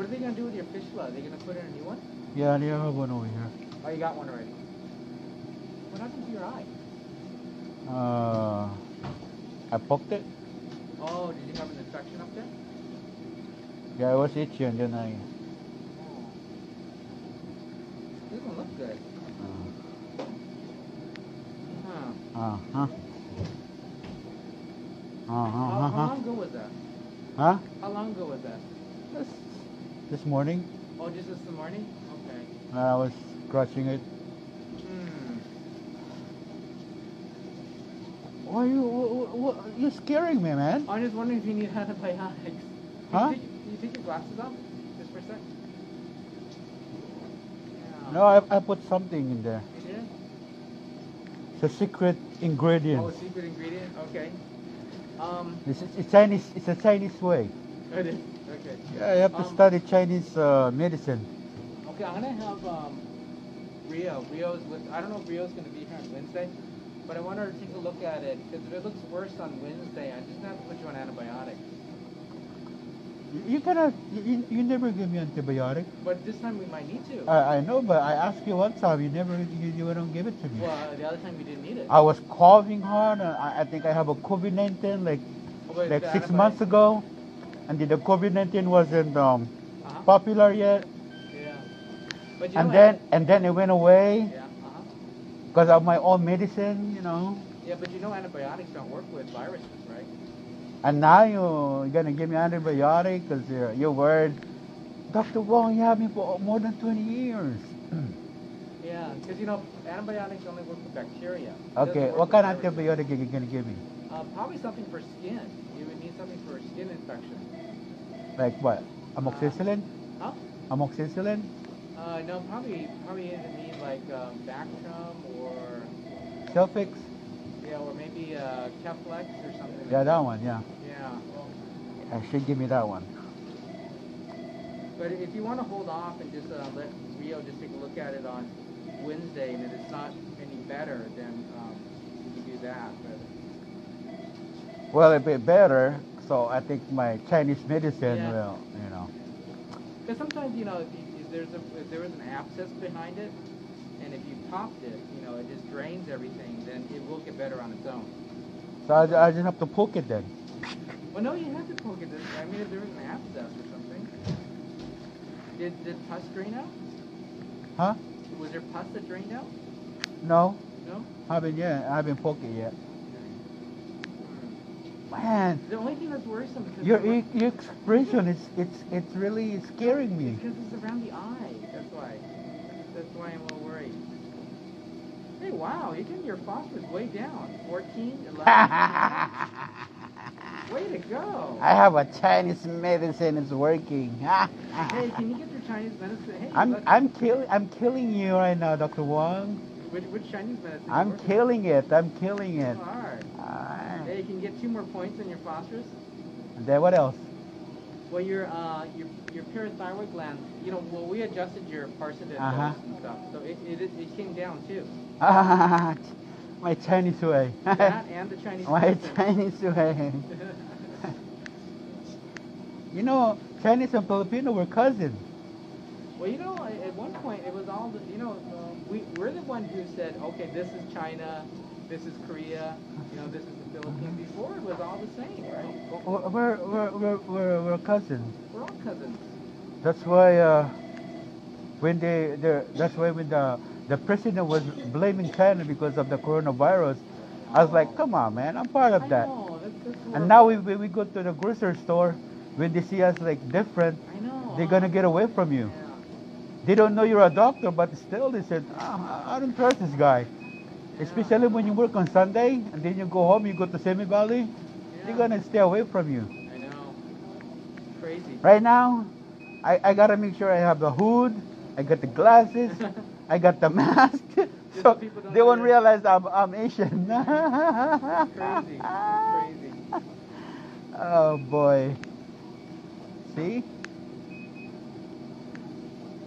What are they gonna do with your fistula? Are they gonna put in a new one? Yeah, they have one over here. Oh, you got one already. What happened to your eye? Uh, I poked it. Oh, did you have an infection up there? Yeah, it was itchy and then I. Oh. Doesn't look good. Uh Huh. huh. Uh How, how huh. long ago was that? Huh? How long ago was that? This, this morning, Oh, just this morning? Okay. I was scratching it. Hmm. Why you? wh- wh- You're scaring me, man. I'm just wondering if you need antibiotics. Huh? Can you take, can you take your glasses off? Just for a sec. Yeah. No, I, I put something in there. You did? It's a secret ingredient. Oh, a secret ingredient? Okay. Um, It's, it's Chinese. It's a Chinese way. it is. Okay. Yeah, you have to Um, study Chinese uh, medicine. Okay, I'm gonna have um, Rio. Rio's with. I don't know if Rio's gonna be here on Wednesday, but I want her to take a look at it because if it looks worse on Wednesday, I'm just gonna have to put you on antibiotics. You, you cannot. You, you- you never give me antibiotic. But this time we might need to. I, I know, but I asked you one time. You never. You, you don't give it to me. well, the other time we didn't need it. I was coughing hard. and I, I think I have a COVID nineteen like Oh, like six months ago, and the COVID nineteen wasn't um, Uh-huh. popular yet. Yeah. But And then an- and then it went away Yeah. Uh-huh. because of my own medicine, you know. Yeah, but you know antibiotics don't work with viruses, right? And now you- you're gonna give me antibiotic because you're, you're worried. Dr. Wong, you have me for more than 20 years. Yeah, because you know antibiotics only work with bacteria. It Okay, what kind of antibiotic are you gonna give me? Uh, probably something for skin. You would need something for a skin infection. Like what? Amoxicillin? Huh? Amoxicillin? Uh, no, probably probably either need like um, Bactrim or Celfix? yeah, or maybe uh, Keflex or something. Yeah, like that one, yeah. Yeah, I should give me that one. but if you want to hold off and just uh, let Rio just take a look at it on Wednesday, and if it's not any better, then um, you can do that. But Well, a bit better, so I think my Chinese medicine Yeah. will, you know. Because sometimes, you know, if, you, if there's a, if there is an abscess behind it, and if you popped it, you know, it just drains everything, then it will get better on its own. So I, I just have to poke it then. Well, no, you have to poke it. I mean, if there was an abscess or something. Did, did pus drain out? Huh? Was there pus that drained out? No, No? I haven't yet. I haven't poked it yet. Man, The only thing that's worrisome because your it's your expression is it's it's really scaring me. because it's around the eye. That's why. That's why I'm a little worried. Hey, wow, you're getting your phosphorus way down. 14, 11. way to go. I have a Chinese medicine. It's working. Hey, can you get your Chinese medicine? Hey, I'm I'm killing I'm killing you right now, Doctor Wong. which, which Chinese medicine? I'm killing it. I'm killing it. are. Ah. You can get two more points on your phosphorus. And then what else? Well, your uh, your your parathyroid gland. You know, well, we adjusted your parasitic Uh-huh. and stuff, so it, it it came down too. my Chinese way. That and the Chinese. my. Chinese way. You know, Chinese and Filipino were cousins. well, you know, at one point it was all the, you know, uh, we we're the one who said, okay, this is China, this is Korea, you know, this is Before it was all the same, right? We're, we're, we're, we're, we're, cousins. We're all cousins. That's why uh, when they, the, that's why when the, the president was blaming China because of the coronavirus, I was like, come on, man, I'm part of I that. know. That's, that's And now we, when we go to the grocery store, when they see us like different, I know. they're huh? gonna get away from you. Yeah. They don't know you're a doctor, but still they said, "Ah, I don't trust this guy. Especially when you work on Sunday and then you go home, you go to Simi Valley, they're gonna stay away from you. I know. Crazy. Right now, I, I gotta make sure I have the hood, I got the glasses, I got the mask, so they won't realize I'm, I'm Asian. Crazy. Crazy. Oh boy. See?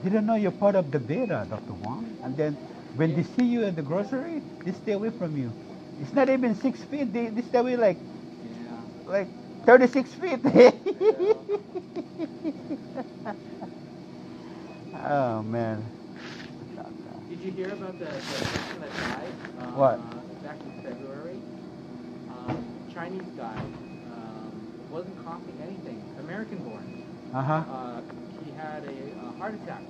Didn't know you're part of the beta, Dr. Wong. And then when they see you at the grocery, they stay away from you. It's not even six feet. They, they stay away like Yeah. like 36 feet. oh man. Did you hear about the, the person that died? Uh, What? Back in February. Um, Chinese guy. Um, wasn't coughing anything. American born. Uh huh. Uh, he had a, a heart attack.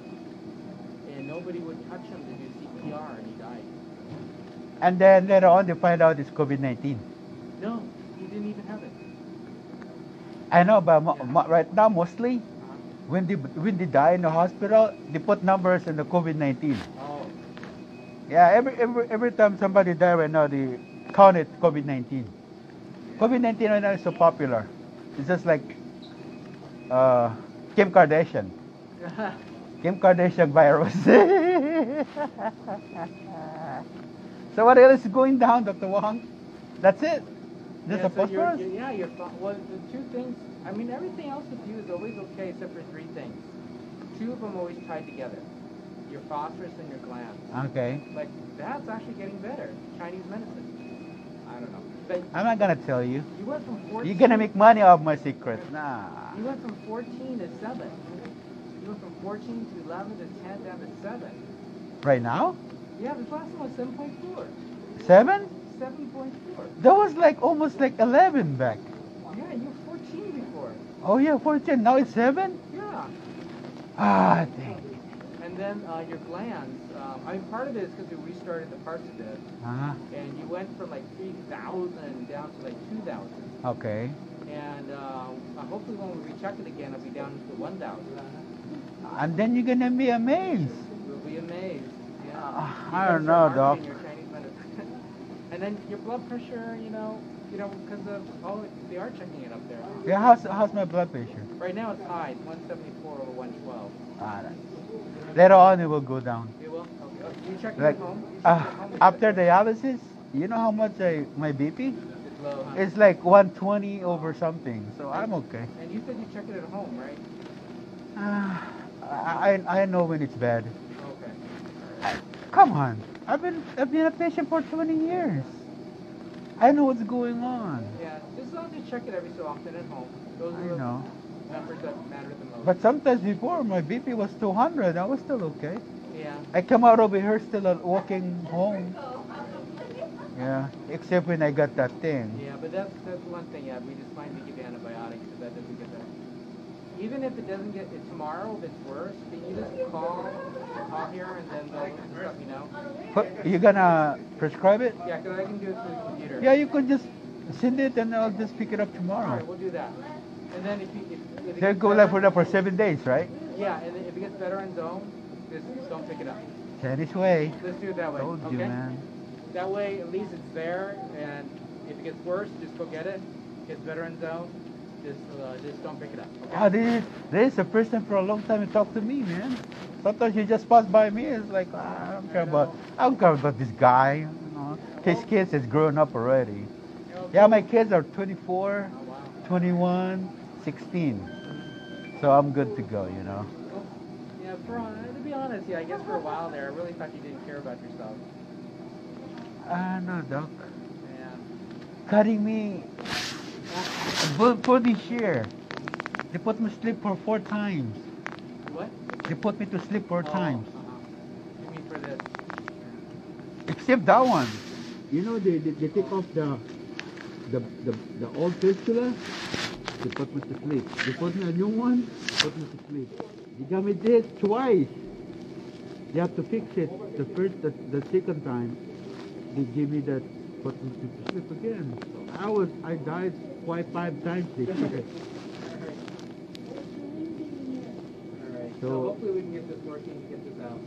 And nobody would touch him to do CPR and he died. And then later on, they find out it's COVID 19. No, he didn't even have it. I know, but Yeah. mo- right now, mostly Uh-huh. when they when they die in the hospital, they put numbers in the COVID 19. Oh, Yeah, every every every time somebody die right now, they count it COVID 19. COVID 19 right now is so popular. It's just like uh, Kim Kardashian. Kim Kardashian virus. so what else is going down, Dr. Wong? That's it. Just yeah, a so you're- phosphorus? you're- yeah, you're fi- well. The two things. I mean, everything else with you is always okay except for three things. Two of them always tied together: your phosphorus and your glands. Okay. Like that's actually getting better. Chinese medicine. I don't know. But I'm not gonna tell you. you went from 14. You're gonna make money off my secrets. Nah. You went from 14 to 7. You went from 14 to 11 to 10 down to 7. Right now? Yeah, this last one was 7.4. Seven? 7.4. That was like almost like 11 back. Yeah, you were 14 before. Oh yeah, 14. Now it's seven? Yeah. Ah, dang. And then uh, your glands. Um, I mean, part of it is because we restarted the parts of it, Uh-huh. and you went from like 3,000 down to like 2,000. Okay. And uh, uh, hopefully when we recheck it again, it'll be down to 1,000. And then you're gonna be amazed. You'll be amazed. Yeah. Uh, I don't know, Doc. marketing Your Chinese medicine. and then your blood pressure, you know, you know, because of oh, they are checking it up there. Yeah, how's how's my blood pressure? Right now it's high, it's 174 over 112. Ah, later on it will go down. You will? Okay. Oh, you check it Like at home? Uh, it home? after dialysis, you know how much I my BP? It's low, huh? It's like 120 over something, so I'm okay. and you said you check it at home, right? Ah, I I I know when it's bad. Okay. Come on, I've been I've been a patient for 20 years. I know what's going on. Yeah, just as you check it every so often at home. Those I are the know. numbers that matter the most. But sometimes before my BP was 200, I was still okay. yeah. I come out over here still uh, walking home. Yeah, except when I got that thing. Yeah, but that's that's one thing. Yeah, we just find to give antibiotics if that doesn't get better. Even if it doesn't get it tomorrow, if it's worse, can you just call call here and then they'll just let me know. But you gonna prescribe it? Yeah, 'cause I can do it through the computer. Yeah, you could just send it and I'll just pick it up tomorrow. right, we'll do that. And then if you if, if They gets go like better- for that for seven days, right? Yeah, and if it gets better in zone, just don't pick it up. Chinese way. Let's do it that way. Told okay. you, man. That way, at least it's there, and if it gets worse, just go get it. Gets better in zone, just uh, just don't pick it up. Okay? Ah, this is, this is the person for a long time to talk to me, man. Sometimes you just pass by me, it's like, ah, I don't care about, I don't care about this guy. You know. His kids has grown up already. Yeah, my kids are 24, Oh wow. 21, 16. So I'm good to go, you know. Well, yeah, for uh, to be honest, yeah, I guess for a while there, I really thought you didn't care about yourself. Ah, no, doc. Yeah. Cutting me for, for this year. They put me to sleep for four times. What? They put me to sleep four Oh, times. Uh-huh. You mean for this? Except that one. You know, they, they, they take off the, the the the old fistula. They put me to sleep. They put me a new one. Put me to sleep. They got me this twice. You have to fix it. The first, the, the second time, they give me that. Put me to sleep again. I was, I died quite five times this year. Alright. So, So- hopefully we can get this working, and get this out.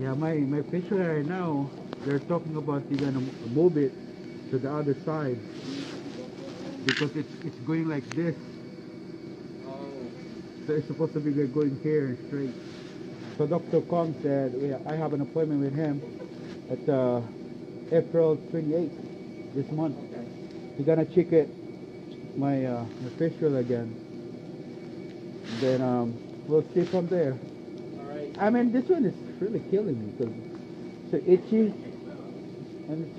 Yeah, my my fistula right now, they're talking about they're gonna move it to the other side because it's it's going like this. Oh. So it's supposed to be going here and straight. So Dr. Kong said we, I have an appointment with him at uh, April 28th this month. Okay. He's gonna check it my uh, my again. Then um, we'll see from there. I mean, this one is really killing me because it's so itchy and it's,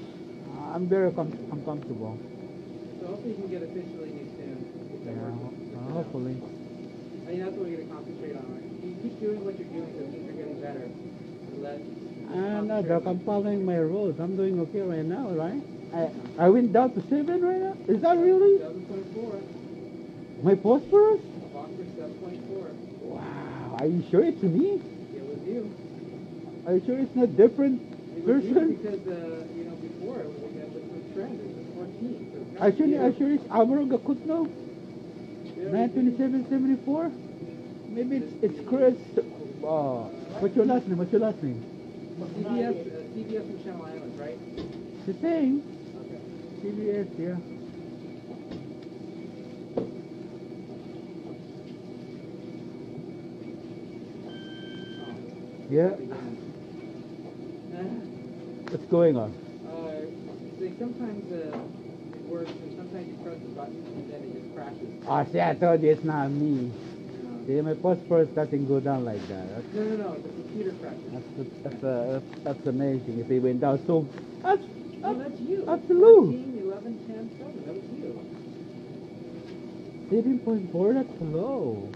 I'm very com- uncomfortable. So hopefully you can get officially soon. Get that Yeah, hopefully. I mean, that's what we're gonna concentrate on, right? You keep doing what you're doing, so things are getting better. Ah, no, following my rules. I'm doing okay right now, right? I, I went down to seven right now. Is that really Seven point four, my phosphorus? phosphorus seven point four. Wow. Are you sure it's me? It was you. Are you sure it's not different It person? because, uh, you know, before, it was like a different trend, it was fourteen. so it's not Actually, you. actually, it's Amaro Gakutno. Yeah, Nine twenty-seven seventy-four. Maybe it's, it's Chris. Uh, what's your last name? What's your last name? CVS, uh, CVS and Channel Islands, right? The same. Okay. CVS, yeah. Yeah. What's going on? Uh, see, sometimes uh, it works, and sometimes you press the button and then it just crashes. Ah, see, I told you it's not me. See, my phosphorus doesn't go down like that. That's No, no, no, the computer crashes. that's that's, uh, that's, that's amazing. If it went down so, that's that's that's you. absolute. 14, 11, 10, 7. That was you. seven point four. That's low.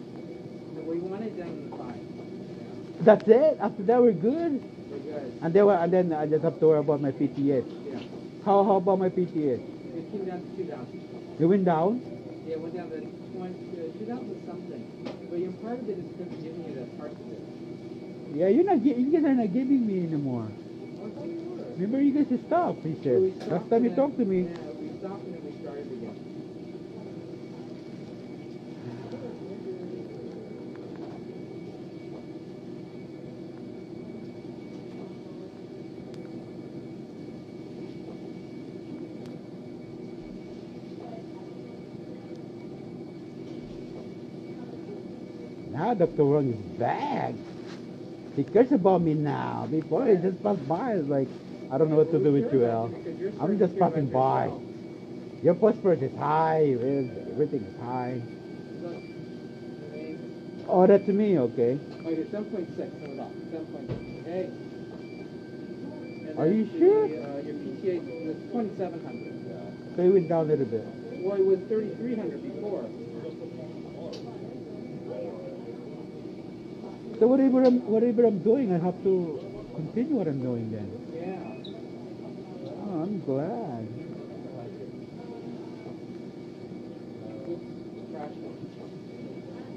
No, we want it down the 5. Yeah, That's it. After that, we're good. we're good. And then and then I just have to worry about my PTH. Yeah. How how about my PTH? It came down to 2,000. It went down. Yeah, it went down to 20, uh, 2,000 something. Part of it is because we're giving you that part of it. Yeah, you're not. You guys are not giving me anymore. I thought you were. Remember, you guys stopped. He So said. we Last time you talked to me. Yeah, we stopped and then we started again. Now Dr. Wong is back. He cares about me now. Before he just passed by, it's like, I don't know what to do with you, Al. I'm just passing by. Your phosphorus is high. Everything is high. Oh, that's me, okay. Point six, hold on, seven point six, okay? Are you the, sure? Uh, your PTH was twenty-seven hundred. So it went down a little bit. Well, it was thirty-three hundred before. So whatever I'm, whatever I'm doing, I have to continue what I'm doing then. Yeah. Oh, I'm glad.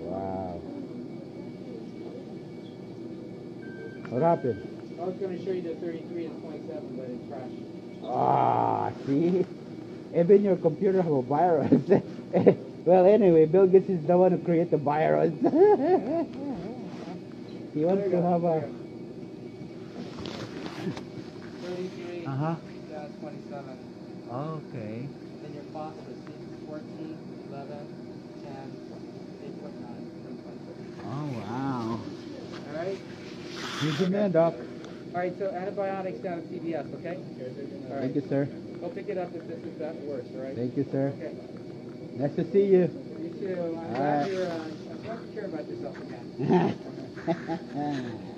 Wow. What happened? I was gonna show you the thirty-three and twenty-seven, but it crashed. Ah, see? Even your computer have a virus. well, anyway, Bill Gates is the one who created the virus. he wants There to have a... you go. Thirty-three, Uh-huh. uh, twenty-seven. Okay. Then your phosphorus, is 14, 11, 10, 8.9, and 26. Oh, wow. All right? He's the man, Doc. All right, so antibiotics down at CVS, okay? All right. Thank you, sir. Go pick it up if this is that worse, all right? Thank you, sir. Okay. Nice to see you. You too. I'm All glad right. you're, uh, I'm glad you care about yourself again. Ha ha ha.